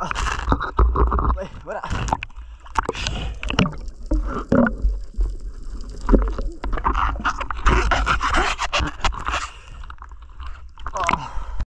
Ugh.